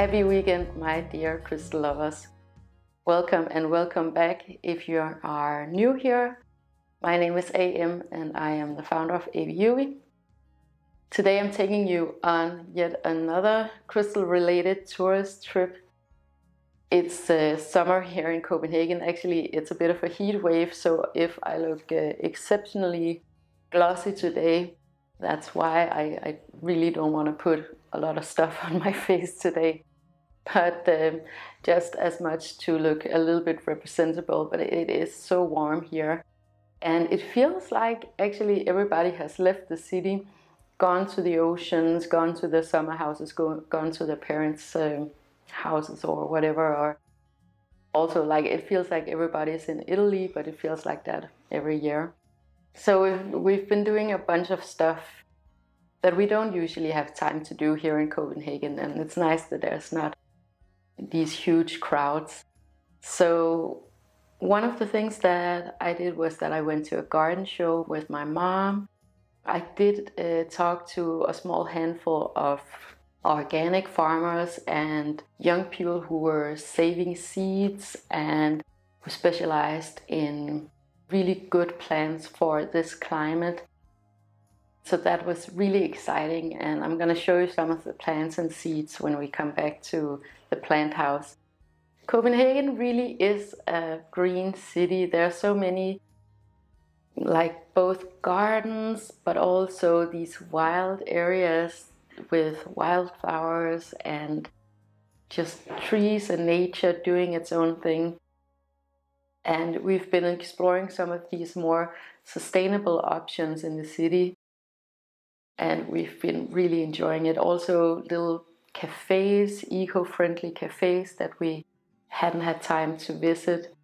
Happy weekend, my dear crystal lovers. Welcome and welcome back if you are new here. My name is AM and I am the founder of AVIUVI Today I'm taking you on yet another crystal related tourist trip. It's uh, summer here in Copenhagen. Actually, it's a bit of a heat wave, so if I look uh, exceptionally glossy today, that's why I, I really don't want to put a lot of stuff on my face today. But um, just as much to look a little bit representable, but it is so warm here. And it feels like actually everybody has left the city, gone to the oceans, gone to the summer houses, go, gone to their parents' uh, houses or whatever. Or also, like it feels like everybody is in Italy, but it feels like that every year. So we've, we've been doing a bunch of stuff that we don't usually have time to do here in Copenhagen, and it's nice that there's not these huge crowds. So one of the things that I did was that I went to a garden show with my mom. I did uh, talk to a small handful of organic farmers and young people who were saving seeds and who specialized in really good plants for this climate. So that was really exciting, and I'm going to show you some of the plants and seeds when we come back to the plant house. Copenhagen really is a green city. There are so many, like both gardens, but also these wild areas with wildflowers and just trees and nature doing its own thing. And we've been exploring some of these more sustainable options in the city. And we've been really enjoying it. Also, little cafes, eco friendly cafes that we hadn't had time to visit.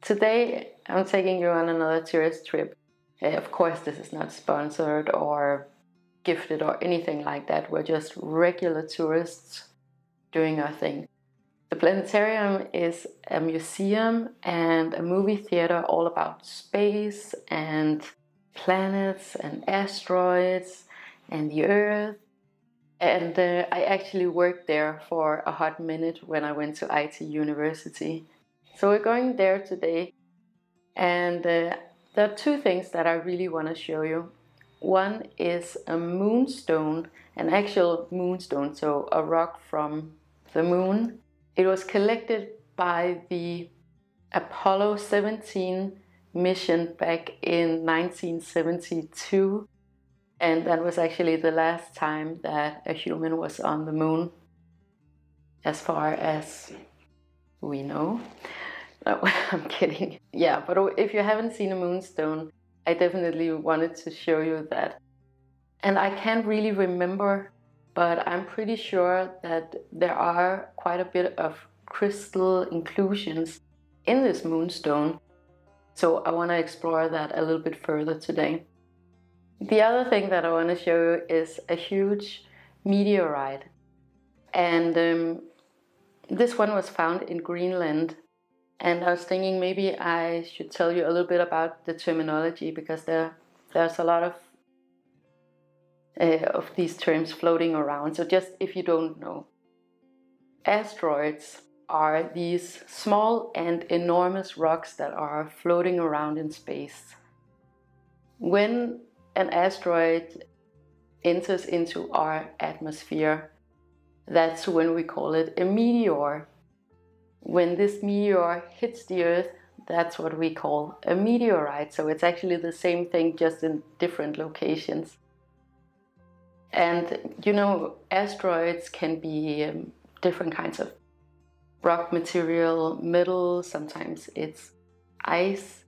Today, I'm taking you on another tourist trip. Uh, of course, this is not sponsored or gifted or anything like that. We're just regular tourists doing our thing. The planetarium is a museum and a movie theater all about space and planets and asteroids and the Earth and uh, I actually worked there for a hot minute when I went to IT University. So we're going there today. And uh, there are two things that I really want to show you. One is a moonstone, an actual moonstone, so a rock from the moon. It was collected by the Apollo 17 mission back in 1972 and that was actually the last time that a human was on the moon, as far as we know. No, I'm kidding. Yeah, but if you haven't seen a moonstone, I definitely wanted to show you that. And I can't really remember, but I'm pretty sure that there are quite a bit of crystal inclusions in this moonstone. So I want to explore that a little bit further today. The other thing that I want to show you is a huge meteorite. And um, this one was found in Greenland. And I was thinking maybe I should tell you a little bit about the terminology because there, there's a lot of uh, of these terms floating around. So just if you don't know, asteroids are these small and enormous rocks that are floating around in space. When an asteroid enters into our atmosphere, that's when we call it a meteor. When this meteor hits the Earth, that's what we call a meteorite. So it's actually the same thing, just in different locations. And you know, asteroids can be um, different kinds of rock material, metal, sometimes it's ice,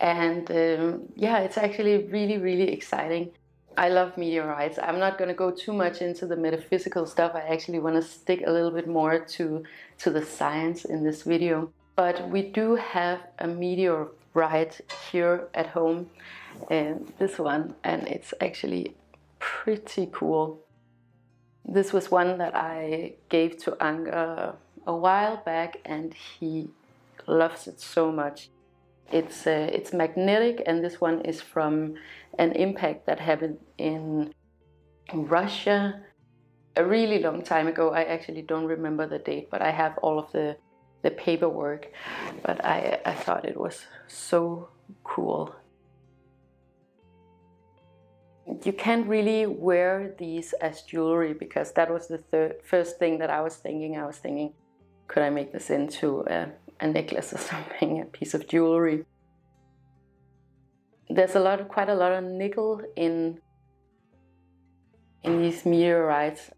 and um, yeah, it's actually really, really exciting. I love meteorites. I'm not going to go too much into the metaphysical stuff. I actually want to stick a little bit more to, to the science in this video. But we do have a meteorite here at home, and this one, and it's actually pretty cool. This was one that I gave to Anker a while back, and he loves it so much. It's uh, it's magnetic, and this one is from an impact that happened in Russia a really long time ago. I actually don't remember the date, but I have all of the the paperwork. But I I thought it was so cool. You can't really wear these as jewelry because that was the first thing that I was thinking. I was thinking, could I make this into a, a necklace or something, a piece of jewelry? There's a lot, quite a lot of nickel in in these meteorites,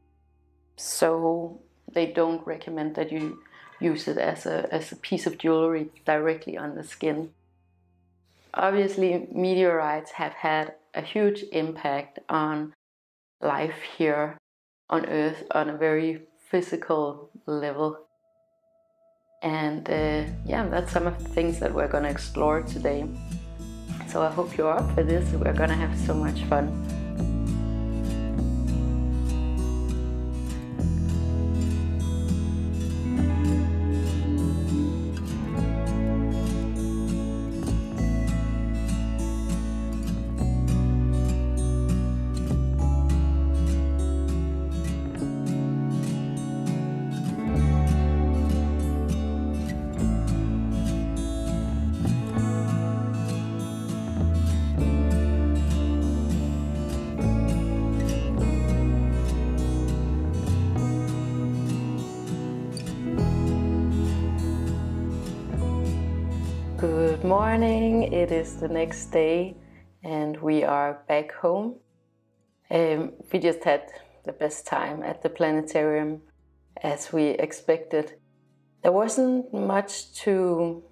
so they don't recommend that you use it as a as a piece of jewelry directly on the skin. Obviously, meteorites have had a huge impact on life here on Earth on a very physical level. And uh, yeah, that's some of the things that we're going to explore today. So I hope you're up for this. We're going to have so much fun. Morning. It is the next day, and we are back home. Um, we just had the best time at the planetarium as we expected. There wasn't much to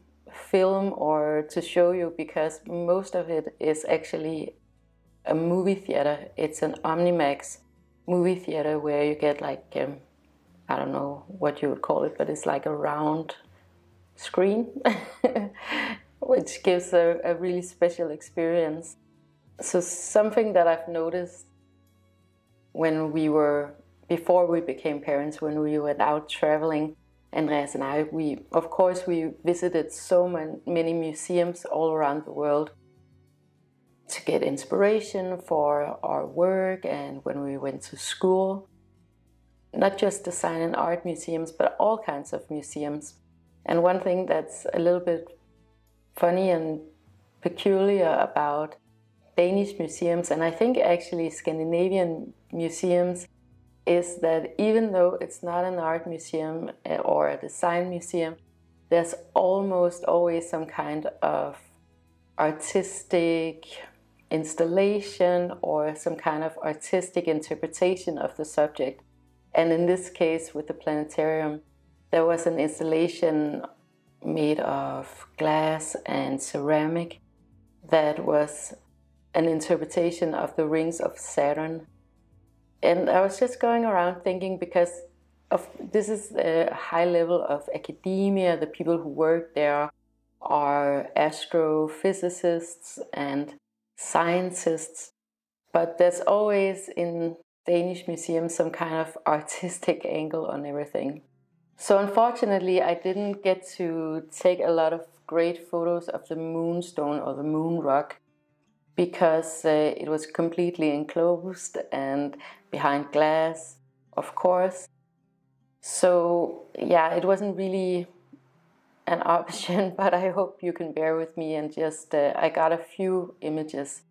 film or to show you because most of it is actually a movie theater. It's an Omnimax movie theater where you get like, um, I don't know what you would call it, but it's like a round screen, which gives a, a really special experience. So, something that I've noticed when we were, before we became parents, when we went out traveling, Andreas and I, we, of course, we visited so many museums all around the world to get inspiration for our work and when we went to school. Not just design and art museums, but all kinds of museums. And one thing that's a little bit funny and peculiar about Danish museums, and I think actually Scandinavian museums, is that even though it's not an art museum eh, or a design museum, there's almost always some kind of artistic installation or some kind of artistic interpretation of the subject. And in this case, with the planetarium, there was an installation made of glass and ceramic that was an interpretation of the rings of Saturn. And I was just going around thinking because of this is a high level of academia, the people who work there are astrophysicists and scientists, but there's always in Danish museums some kind of artistic angle on everything. So unfortunately, I didn't get to take a lot of great photos of the moonstone or the moon rock because uh, it was completely enclosed and behind glass, of course. So yeah, it wasn't really an option, but I hope you can bear with me and just uh, I got a few images.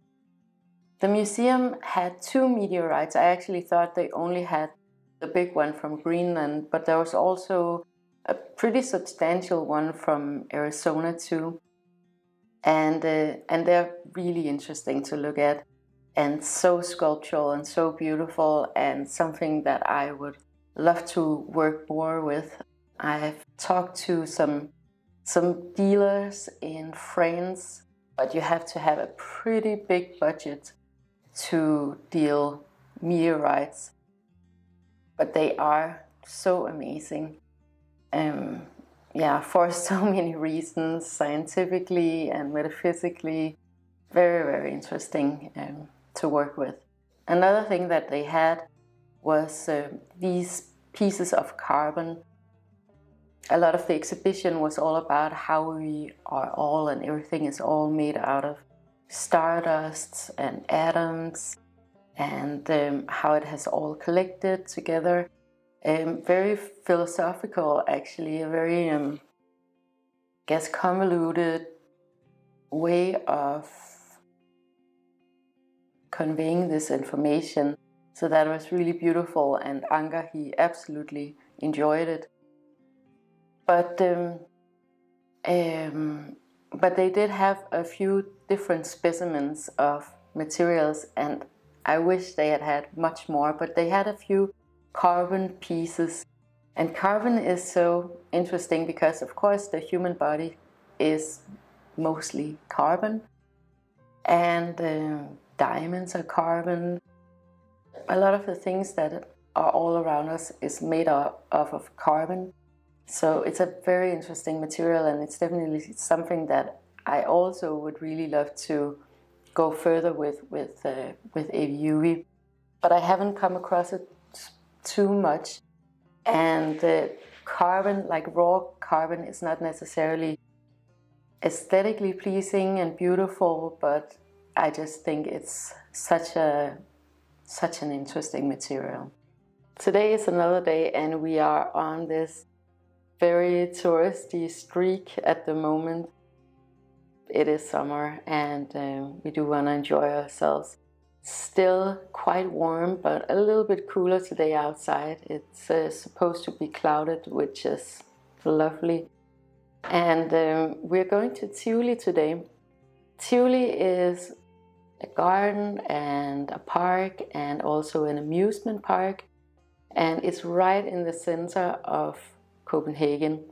The museum had two meteorites. I actually thought they only had the big one from Greenland, but there was also a pretty substantial one from Arizona too. And, uh, and they're really interesting to look at and so sculptural and so beautiful and something that I would love to work more with. I've talked to some some dealers in France, but you have to have a pretty big budget to deal meteorites but they are so amazing. Um, yeah, for so many reasons, scientifically and metaphysically, very, very interesting um, to work with. Another thing that they had was uh, these pieces of carbon. A lot of the exhibition was all about how we are all and everything is all made out of stardust and atoms and um, how it has all collected together. Um, very philosophical, actually, a very, um, I guess, convoluted way of conveying this information. So that was really beautiful, and Anker, he absolutely enjoyed it. But um, um, but they did have a few different specimens of materials, and I wish they had had much more. But they had a few carbon pieces, and carbon is so interesting because, of course, the human body is mostly carbon, and uh, diamonds are carbon. A lot of the things that are all around us is made up of carbon. So it's a very interesting material, and it's definitely something that I also would really love to go further with with uh, with AVIUVI but I haven't come across it too much. And the carbon, like raw carbon, is not necessarily aesthetically pleasing and beautiful, but I just think it's such a such an interesting material. Today is another day, and we are on this very touristy streak at the moment. It is summer, and um, we do want to enjoy ourselves. Still quite warm, but a little bit cooler today outside. It's uh, supposed to be clouded, which is lovely. And um, we're going to Tivoli today. Tivoli is a garden and a park and also an amusement park. And it's right in the center of Copenhagen.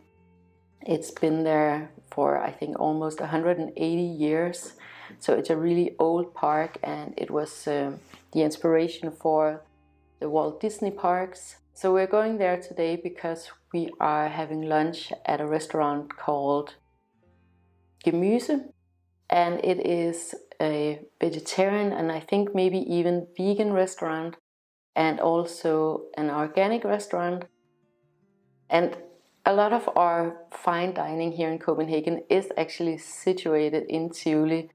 It's been there for, I think, almost 180 years. So it's a really old park, and it was um, the inspiration for the Walt Disney parks. So we're going there today because we are having lunch at a restaurant called Gemyse, and it is a vegetarian and I think maybe even vegan restaurant, and also an organic restaurant. And a lot of our fine dining here in Copenhagen is actually situated in Tivoli.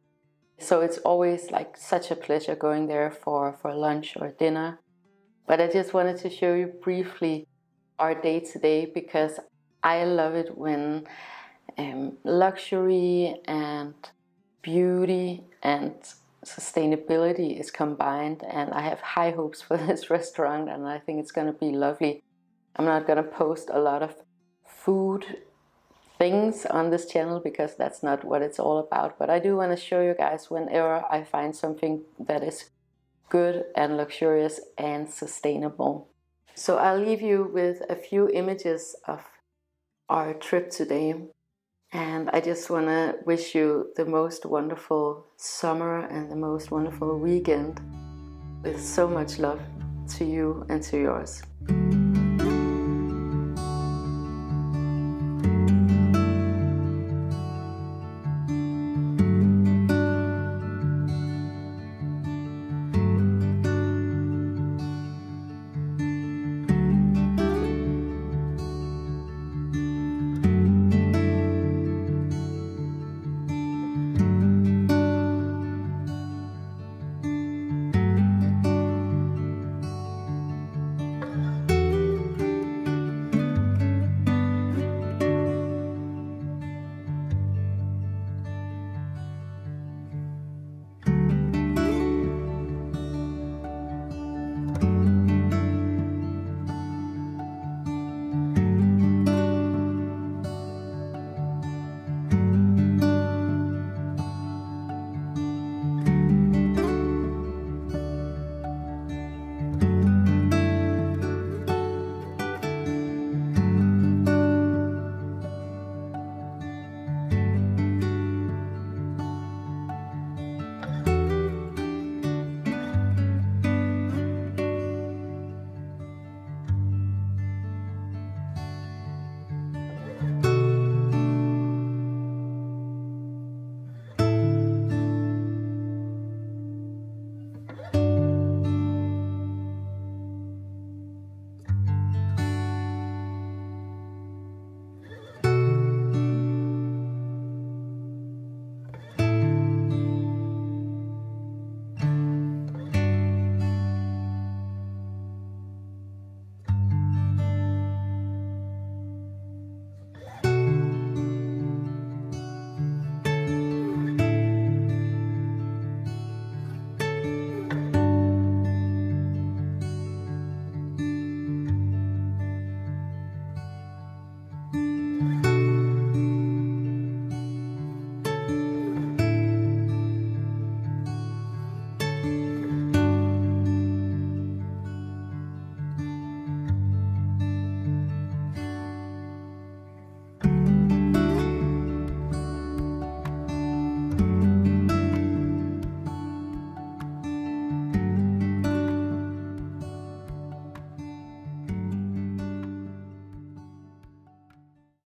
So it's always like such a pleasure going there for, for lunch or dinner. But I just wanted to show you briefly our day today because I love it when um, luxury and beauty and sustainability is combined. And I have high hopes for this restaurant, and I think it's going to be lovely. I'm not going to post a lot of food things on this channel because that's not what it's all about. But I do want to show you guys whenever I find something that is good and luxurious and sustainable. So I'll leave you with a few images of our trip today. And I just want to wish you the most wonderful summer and the most wonderful weekend with so much love to you and to yours.